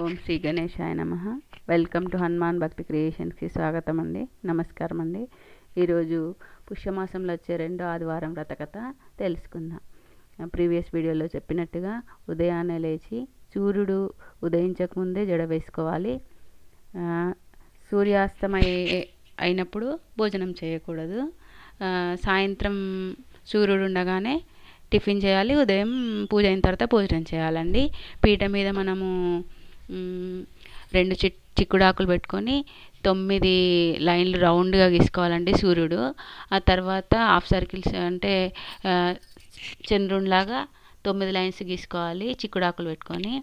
ఓం శ్రీ గణేశాయ నమ. Welcome to Hanuman భక్తి క్రియేషన్స్కి స్వాగతం అండి నమస్కారం అండి ఈరోజు పుష్యమాసంలో వచ్చే రెండో ఆదివారం వ్రతకథ తెలుసుకుందాం. ప్రీవియస్ వీడియోలో చెప్పినట్టుగా ఉదయాన్నే లేచి సూర్యుడు ఉదయించకముందే జడ వేసుకోవాలి. ఆ, సూర్యాస్తమయ అయినప్పుడు భోజనం చేయకూడదు. సాయంత్రం సూర్యుడు ఉండగానే టిఫిన్ చేయాలి. ఉదయం పూజ అయిన తర్వాత భోజనం చేయాలండి. పీట మీద మనము రెండు చి చిక్కుడాకులు పెట్టుకొని తొమ్మిది లైన్లు రౌండ్గా గీసుకోవాలండి సూర్యుడు. ఆ తర్వాత హాఫ్ సర్కిల్స్ అంటే చంద్రునిలాగా తొమ్మిది లైన్స్ గీసుకోవాలి చిక్కుడాకులు పెట్టుకొని.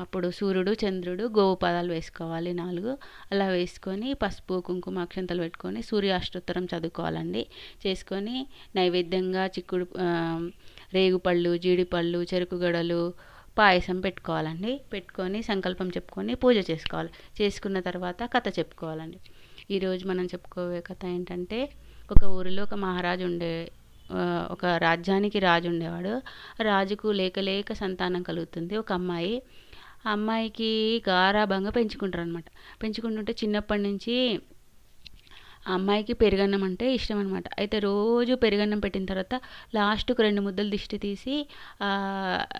అప్పుడు సూర్యుడు చంద్రుడు గోవు పదాలు వేసుకోవాలి నాలుగు. అలా వేసుకొని పసుపు కుంకుమ అక్షంతలు పెట్టుకొని సూర్యాష్టోత్తరం చదువుకోవాలండి. చేసుకొని నైవేద్యంగా చిక్కుడు రేగుపళ్ళు జీడిపళ్ళు చెరుకు గడలు పాయసం పెట్టుకోవాలండి. పెట్టుకొని సంకల్పం చెప్పుకొని పూజ చేసుకోవాలి. చేసుకున్న తర్వాత కథ చెప్పుకోవాలండి. ఈరోజు మనం చెప్పుకోవే కథ ఏంటంటే ఒక ఊరిలో ఒక మహారాజు ఉండే ఒక రాజ్యానికి రాజు ఉండేవాడు. రాజుకు లేక లేక సంతానం కలుగుతుంది ఒక అమ్మాయి. ఆ అమ్మాయికి గారాభంగా పెంచుకుంటారు అనమాట పెంచుకుంటుంటే చిన్నప్పటి నుంచి ఆ అమ్మాయికి పెరుగన్నం అంటే ఇష్టం అనమాట అయితే రోజు పెరుగన్నం పెట్టిన తర్వాత లాస్ట్కు రెండు ముద్దలు దిష్టి తీసి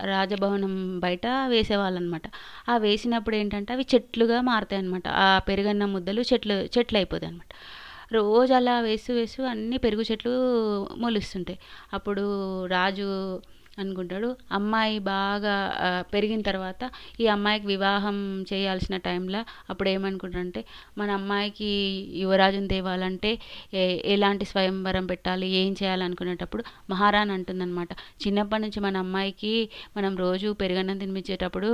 రాజభవనం బయట వేసేవాళ్ళనమాట ఆ వేసినప్పుడు ఏంటంటే అవి చెట్లుగా మారుతాయి అనమాట ఆ పెరుగన్నం ముద్దలు చెట్లు చెట్లు అయిపోతాయి అనమాట రోజు అలా వేస్తూ వేస్తూ అన్ని పెరుగు చెట్లు మొలుస్తుంటాయి. అప్పుడు రాజు అనుకుంటాడు. అమ్మాయి బాగా పెరిగిన తర్వాత ఈ అమ్మాయికి వివాహం చేయాల్సిన టైంలో అప్పుడు ఏమనుకుంటాడంటే మన అమ్మాయికి యువరాజుని తేవాలంటే ఏ ఎలాంటి స్వయంవరం పెట్టాలి ఏం చేయాలనుకునేటప్పుడు మహారాణి అంటుందన్నమాట. చిన్నప్పటి నుంచి మన అమ్మాయికి మనం రోజు పెరుగన్నం తినిపించేటప్పుడు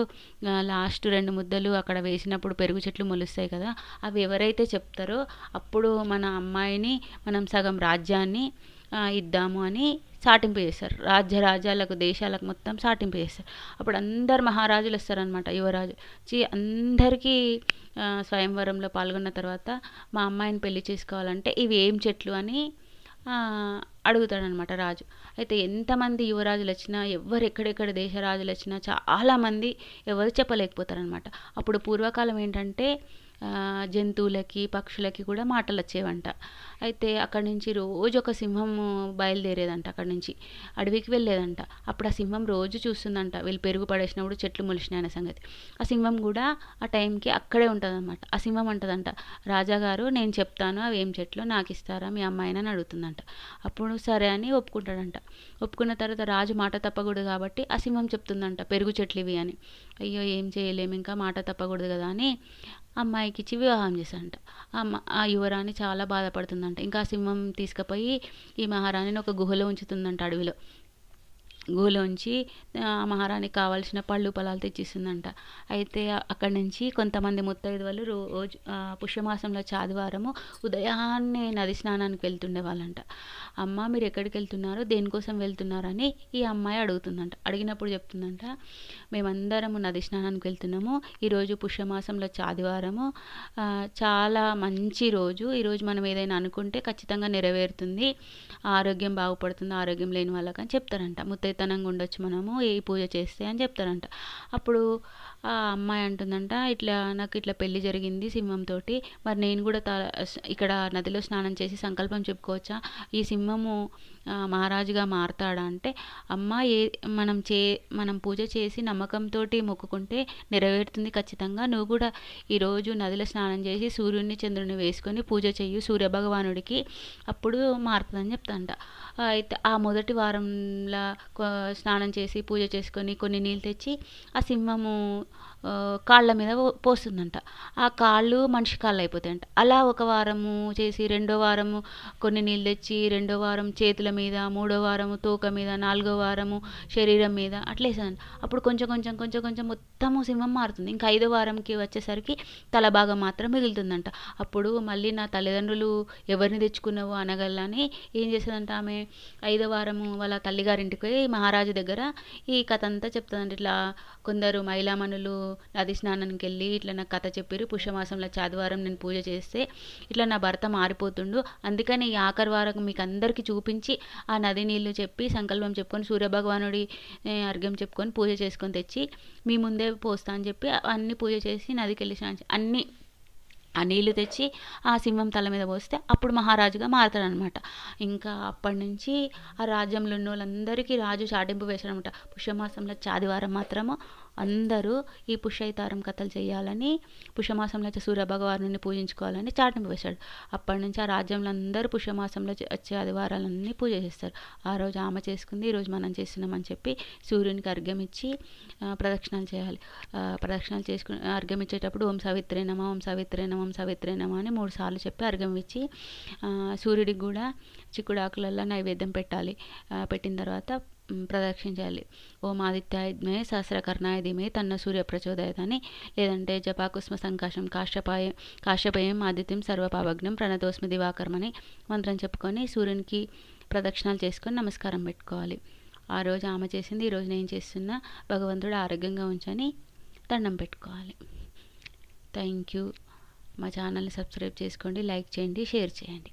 లాస్ట్ రెండు ముద్దలు అక్కడ వేసినప్పుడు పెరుగు చెట్లు మొలుస్తాయి కదా అవి ఎవరైతే చెప్తారో అప్పుడు మన అమ్మాయిని మనం సగం రాజ్యాన్ని ఇద్దాము అని సాటింపు చేస్తారు రాజ్య రాజ్యాలకు దేశాలకు మొత్తం సాటింపు చేస్తారు అప్పుడు అందరు మహారాజులు వస్తారనమాట యువరాజు. చి అందరికీ స్వయంవరంలో పాల్గొన్న తర్వాత మా అమ్మాయిని పెళ్ళి చేసుకోవాలంటే ఇవి ఏం చెట్లు అని అడుగుతాడనమాట రాజు. అయితే ఎంతమంది యువరాజులు వచ్చినా ఎవరు ఎక్కడెక్కడ దేశ రాజులు వచ్చినా చాలామంది ఎవరు చెప్పలేకపోతారనమాట. అప్పుడు పూర్వకాలం ఏంటంటే జంతువులకి పక్షులకి కూడా మాటలు వచ్చేవంట అయితే అక్కడి నుంచి రోజు ఒక సింహం బయలుదేరేదంట అక్కడి నుంచి అడవికి వెళ్ళేదంట. అప్పుడు ఆ సింహం రోజు చూస్తుందంట. వీళ్ళు పెరుగు పడేసినప్పుడు చెట్లు మొలిచినాయి అనే సంగతి. ఆ సింహం కూడా ఆ టైంకి అక్కడే ఉంటుందన్నమాట ఆ సింహం అంటదంట రాజాగారు నేను చెప్తాను అవి ఏం చెట్లు నాకు ఇస్తారా మీ అమ్మాయిని అని అడుగుతుందంట. అప్పుడు సరే అని ఒప్పుకుంటాడంట. ఒప్పుకున్న తర్వాత రాజు మాట తప్పకూడదు కాబట్టి ఆ సింహం చెప్తుందంట పెరుగు చెట్లు ఇవి అని. అయ్యో ఏం చేయలేము ఇంకా మాట తప్పకూడదు కదా అని అమ్మాయికి ఇచ్చి వివాహం చేశాడంట. ఆ అమ్మ ఆ యువరాణి చాలా బాధపడుతుందంట. ఇంకా ఆ సింహం తీసుకుపోయి ఈ మహారాణిని ఒక గుహలో ఉంచుతుందంట అడవిలో. గూలోంచి ఉంచి మహారాణికి కావాల్సిన పళ్ళు పొలాలు తెచ్చిస్తుందంట అయితే అక్కడి నుంచి కొంతమంది ముత్తైదువలు రోజు పుష్యమాసంలో ఆదివారము ఉదయాన్నే నది స్నానానికి వెళ్తుండే వాళ్ళంట అమ్మ మీరు ఎక్కడికి వెళ్తున్నారు? దేనికోసం వెళ్తున్నారని ఈ అమ్మాయి అడుగుతుందంట. అడిగినప్పుడు చెప్తుందంట మేమందరము నది స్నానానికి వెళ్తున్నాము. ఈరోజు పుష్యమాసంలో ఆదివారము చాలా మంచి రోజు. ఈరోజు మనం ఏదైనా అనుకుంటే ఖచ్చితంగా నెరవేరుతుంది. ఆరోగ్యం బాగుపడుతుంది ఆరోగ్యం లేని వాళ్ళకని చెప్తారంట ముత్తైదు ముత్తైతనంగా ఉండొచ్చు మనము ఏ పూజ చేస్తే అని చెప్తారంట. అప్పుడు ఆ అమ్మాయి అంటుందంట ఇట్లా నాకు ఇట్లా పెళ్ళి జరిగింది సింహంతో మరి నేను కూడా త ఇక్కడ నదిలో స్నానం చేసి సంకల్పం చెప్పుకోవచ్చా? ఈ సింహము మహారాజుగా మారతాడా? అంటే అమ్మ ఏ మనం చే మనం పూజ చేసి నమ్మకంతో మొక్కుకుంటే నెరవేరుతుంది ఖచ్చితంగా. నువ్వు కూడా ఈరోజు నదిలో స్నానం చేసి సూర్యుడిని చంద్రుని వేసుకొని పూజ చెయ్యి సూర్య భగవానుడికి. అప్పుడు మారుతుందని చెప్తాంట. అయితే ఆ మొదటి వారంలో స్నానం చేసి పూజ చేసుకొని కొన్ని నీళ్ళు తెచ్చి ఆ సింహము కాళ్ళ మీద పోస్తుందంట. ఆ కాళ్ళు మనిషి కాళ్ళు అయిపోతాయంట. అలా ఒక వారము చేసి రెండో వారము కొన్ని నీళ్ళు తెచ్చి రెండో వారం చేతుల మీద మూడో వారము తోక మీద నాలుగో వారము శరీరం మీద అట్లా వేసేదంట అప్పుడు కొంచెం కొంచెం కొంచెం కొంచెం మొత్తము సింహం మారుతుంది. ఇంకా ఐదో వారంకి వచ్చేసరికి తల భాగం మాత్రం మిగులుతుందంట. అప్పుడు మళ్ళీ నా తల్లిదండ్రులు ఎవరిని తెచ్చుకున్నావు అనగలని ఏం చేసేదంట ఆమె? ఐదో వారము వాళ్ళ తల్లిగారింటికి పోయి మహారాజు దగ్గర ఈ కథ అంతా చెప్తుందండి ఇట్లా కొందరు మహిళామణులు నది స్నానానికి వెళ్ళి ఇట్లా నాకు కథ చెప్పారు పుష్యమాసంలో ఆదివారం నేను పూజ చేస్తే ఇట్లా నా భర్త మారిపోతుండు. అందుకని ఈ ఆఖరి వారం మీకు అందరికీ చూపించి ఆ నది నీళ్ళు చెప్పి సంకల్పం చెప్పుకొని సూర్యభగవానుడి అర్ఘ్యం చెప్పుకొని పూజ చేసుకొని తెచ్చి మీ ముందే పోస్తా అని చెప్పి అన్ని పూజ చేసి నదికి వెళ్ళి స్నానం అన్ని ఆ నీళ్ళు తెచ్చి ఆ సింహం తల మీద పోస్తే అప్పుడు మహారాజుగా మారతాడనమాట ఇంకా అప్పటి నుంచి ఆ రాజ్యంలో ఉన్న వాళ్ళందరికీ రాజు చాటింపు వేశాడనమాట పుష్యమాసంలో ఆదివారం మాత్రము అందరూ ఈ పుష్యైతారం కథలు చేయాలని పుష్యమాసంలో వచ్చే సూర్యభగవాను పూజించుకోవాలని చాటింపు వేశాడు. అప్పటి నుంచి ఆ రాజ్యంలో అందరూ పుష్యమాసంలో వచ్చే ఆదివారాలన్నీ పూజ చేస్తారు. ఆ రోజు ఆమె చేసుకుంది ఈరోజు మనం చేస్తున్నామని చెప్పి సూర్యునికి అర్ఘ్యం ఇచ్చి ప్రదక్షిణాలు చేయాలి. ప్రదక్షిణాలు చేసుకుని అర్ఘ్యం ఇచ్చేటప్పుడు ఓం సావిత్రి నమ ఓం సావిత్రి నమ ఓం సావిత్రే నమ అని మూడు సార్లు చెప్పి అర్ఘం ఇచ్చి సూర్యుడికి కూడా చిక్కుడాకులలో నైవేద్యం పెట్టాలి. పెట్టిన తర్వాత ప్రదక్షించాలి ఓం ఆదిత్యాయుద్మే సహస్రకర్ణాయ ధీమే తన్న సూర్య ప్రచోదయతని లేదంటే జపాకుస్మ సంకాశం కాశ్యపాయ కాశ్యపయం ఆదిత్యం సర్వపావజ్ఞం ప్రణతోస్మి దివాకర్మని మంత్రం చెప్పుకొని సూర్యునికి ప్రదక్షిణాలు చేసుకొని నమస్కారం పెట్టుకోవాలి. ఆ రోజు ఆమె చేసింది ఈరోజు నేను చేస్తున్నా భగవంతుడు ఆరోగ్యంగా ఉంచని దండం పెట్టుకోవాలి. థ్యాంక్ యూ మా ఛానల్ని సబ్స్క్రైబ్ చేసుకోండి లైక్ చేయండి షేర్ చేయండి.